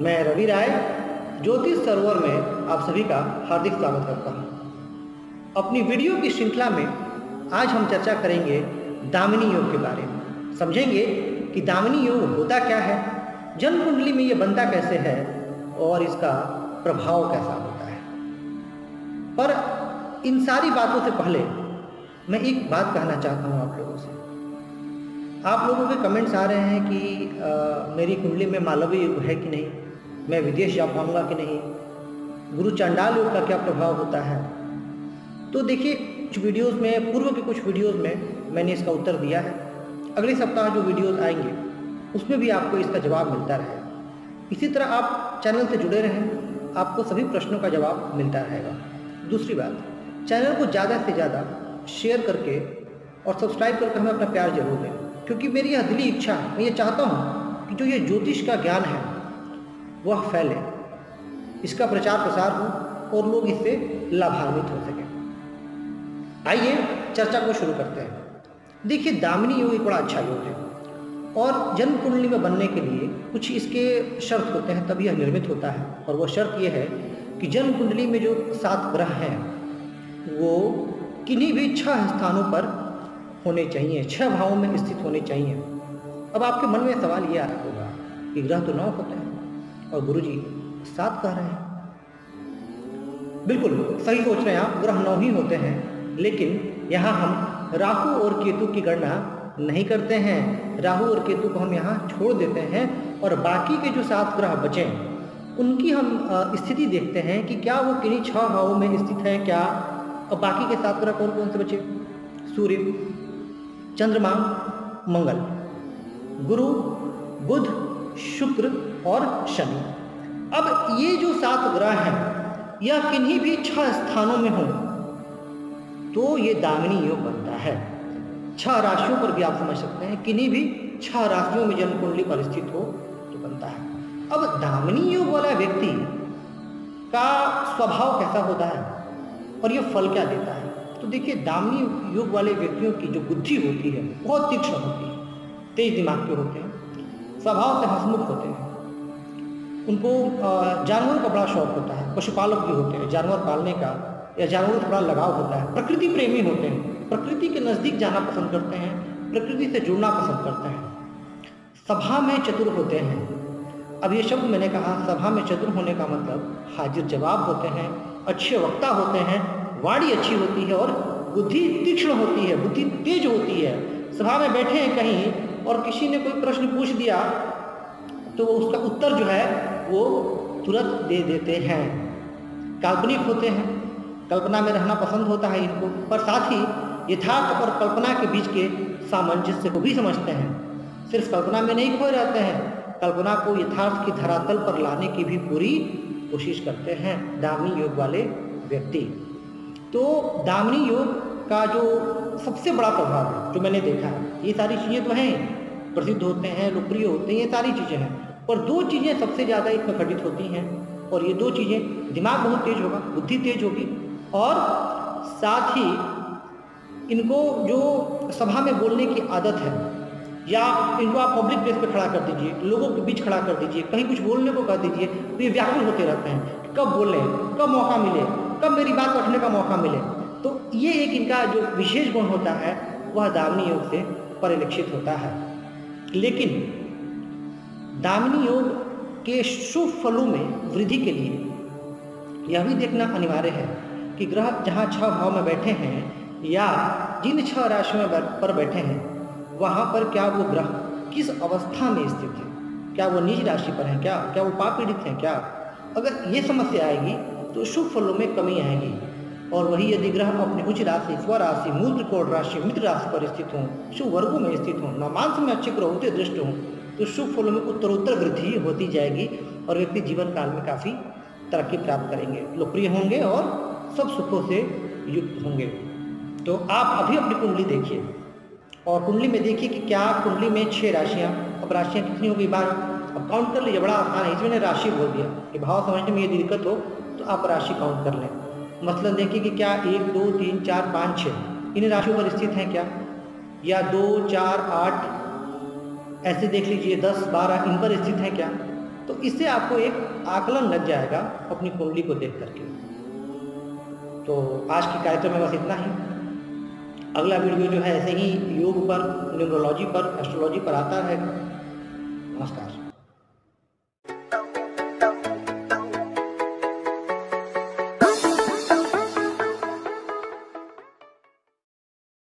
मैं रवि राय, ज्योतिष सरोवर में आप सभी का हार्दिक स्वागत करता हूँ। अपनी वीडियो की श्रृंखला में आज हम चर्चा करेंगे दामिनी योग के बारे में। समझेंगे कि दामिनी योग होता क्या है जन्म कुंडली में ये बनता कैसे है और इसका प्रभाव कैसा होता है। पर इन सारी बातों से पहले मैं एक बात कहना चाहता हूँ आप लोगों से। आप लोगों के कमेंट्स आ रहे हैं कि आ, मेरी कुंडली में मालवीय युग है कि नहीं? मैं विदेश जा पाऊँगा कि नहीं? गुरु चंडाल युग का क्या प्रभाव होता है? तो देखिए कुछ वीडियोस में पूर्व के कुछ वीडियोस में मैंने इसका उत्तर दिया है। अगले सप्ताह जो वीडियोस आएँगे उसमें भी आपको इसका जवाब मिलता रहेगा इसी तरह आप चैनल से जुड़े रहें आपको सभी प्रश्नों का जवाब मिलता रहेगा। दूसरी बात चैनल को ज़्यादा से ज़्यादा शेयर करके और सब्सक्राइब करके हमें अपना प्यार ज़रूर दें। क्योंकि मेरी यह दिली इच्छा, मैं ये चाहता हूँ कि जो ये ज्योतिष का ज्ञान है, वह फैले। इसका प्रचार प्रसार हो और लोग इससे लाभान्वित हो सकें। आइए, चर्चा को शुरू करते हैं। देखिए, दामिनी योग एक बड़ा अच्छा योग है। और जन्म कुंडली में बनने के लिए कुछ इसके शर्त होते हैं, तभी यह निर्मित होता है। और वह शर्त यह है कि जन्म कुंडली में जो सात ग्रह हैं, वो किन्हीं भी छह स्थानों पर होने चाहिए। छह भावों में स्थित होने चाहिए। अब आपके मन में सवाल ये आ रहा होगा कि ग्रह तो नौ होते हैं और गुरु जी सात कह रहे हैं। बिल्कुल सही सोच रहे हैं आप, ग्रह नौ ही होते हैं। लेकिन यहाँ हम राहु और केतु की गणना नहीं करते हैं। राहु और केतु को हम यहाँ छोड़ देते हैं और बाकी के जो सात ग्रह बचे, उनकी हम स्थिति देखते हैं कि क्या वो किन्हीं छह भावों में स्थित है, क्या, और बाकी के सात ग्रह कौन कौन से बचे? सूर्य चंद्रमा, मंगल। गुरु, बुध, शुक्र और शनि। अब ये जो सात ग्रह हैं, यह किन्हीं भी छह स्थानों में हो? तो ये दामिनी योग बनता है। छह राशियों पर भी आप समझ सकते हैं, किन्हीं भी छह राशियों में जन्म कुंडली पर स्थित हो तो बनता है। अब दामिनी योग वाला व्यक्ति का स्वभाव कैसा होता है? और ये फल क्या देता है? तो देखिए दामिनी योग वाले व्यक्तियों की जो बुद्धि होती है, बहुत तीक्ष्ण होती है। तेज दिमाग के होते हैं, स्वभाव से हसमुख होते हैं। उनको जानवरों का बड़ा शौक होता है, पशुपालक भी होते हैं, जानवर पालने का या जानवरों से बड़ा लगाव होता है। प्रकृति प्रेमी होते हैं, प्रकृति के नज़दीक जाना पसंद करते हैं, प्रकृति से जुड़ना पसंद करते हैं। सभा में चतुर होते हैं। अब ये शब्द मैंने कहा, सभा में चतुर होने का मतलब हाजिर जवाब होते हैं, अच्छे वक्ता होते हैं वाणी अच्छी होती है और बुद्धि तीक्ष्ण होती है, बुद्धि तेज होती है। सभा में बैठे हैं कहीं और किसी ने कोई प्रश्न पूछ दिया तो वो उसका उत्तर जो है, वो तुरंत दे देते हैं। काल्पनिक होते हैं। कल्पना में रहना पसंद होता है इनको, पर साथ ही यथार्थ और कल्पना के बीच के सामंजस्य को भी समझते हैं। सिर्फ़ कल्पना में नहीं खोए रहते हैं, कल्पना को यथार्थ की धरातल पर लाने की भी पूरी कोशिश करते हैं दामिनी योग वाले व्यक्ति। तो दामिनी योग का जो सबसे बड़ा प्रभाव है, जो मैंने देखा है, ये सारी चीज़ें तो हैं, प्रसिद्ध होते हैं, लोकप्रिय होते हैं, ये सारी चीज़ें हैं। पर दो चीज़ें सबसे ज़्यादा इसमें घटित होती हैं, और ये दो चीज़ें, दिमाग बहुत तेज होगा, बुद्धि तेज होगी, और साथ ही इनको जो सभा में बोलने की आदत है, या इनको आप पब्लिक प्लेस पर खड़ा कर दीजिए, लोगों के बीच खड़ा कर दीजिए, कहीं कुछ बोलने को कर दीजिए तो ये व्याकुल होते रहते हैं कब बोलें, कब मौका मिले कब मेरी बात रखने का मौका मिले? तो ये एक इनका जो विशेष गुण होता है, वह दामिनी योग से परिलक्षित होता है। लेकिन दामिनी योग के शुभ फलों में वृद्धि के लिए यह भी देखना अनिवार्य है कि ग्रह जहाँ छह भाव में बैठे हैं या जिन छह राशियों पर बैठे हैं, वहाँ पर क्या वो ग्रह किस अवस्था में स्थित है? क्या वो निज राशि पर है? क्या क्या वो पाप पीड़ित हैं? क्या? अगर ये समस्या आएगी तो शुभ फलों में कमी आएगी। और वही यदि ग्रह अपने उच्च राशि स्वराशि मूल त्रिकोण राशि, मित्र राशि पर स्थित हों, शुभ वर्गों में स्थित हों नमांस में अच्छे ग्रह होते दृष्ट हों तो शुभ फलों में उत्तरोत्तर वृद्धि होती जाएगी और व्यक्ति जीवन काल में काफ़ी तरक्की प्राप्त करेंगे। लोकप्रिय होंगे और सब सुखों से युक्त होंगे। तो आप अभी अपनी कुंडली देखिए। और कुंडली में देखिए कि क्या कुंडली में छह राशियाँ, अब राशियाँ कितनी होगी बार अब काउंट कर लीजिए, बड़ा आसान है, इसमें राशि बोल दिया कि भाव समझने में यदि दिक्कत हो तो आप राशि काउंट कर लें। मतलब देखें कि क्या एक, दो, तीन, चार, पाँच छः इन राशियों पर स्थित हैं क्या? या दो, चार, आठ, ऐसे देख लीजिए, दस, बारह, इन पर स्थित हैं क्या? तो इससे आपको एक आकलन लग जाएगा अपनी कुंडली को देख करके। तो आज के कार्यक्रम में बस इतना ही। अगला वीडियो जो है ऐसे ही योग पर, न्यूमरोलॉजी पर एस्ट्रोलॉजी पर आता रहेगा। नमस्कार।